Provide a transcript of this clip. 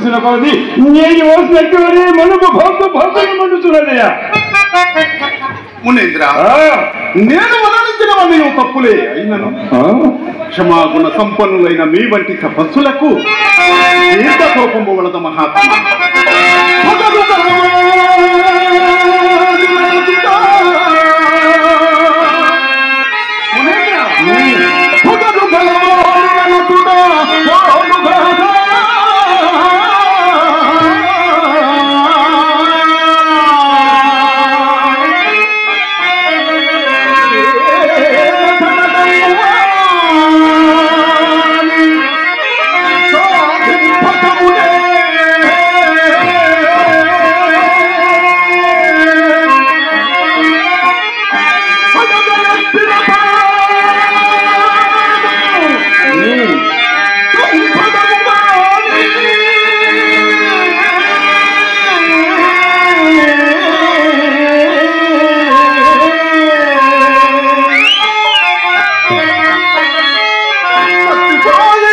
చూసిన కొద్ది నేను వచ్చినట్టుగానే మనకు భక్తు భక్తుని మండుతున్నదయ్యా మునేంద్ర నేను వదలించిన నేను తప్పులే? అయినను. క్షమాగుణ సంపన్నులైన మీ వంటి తపస్సులకు ఎంత కోపము వలద మహాత్మ మునేంద్ర! call